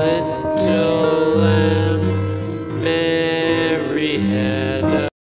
put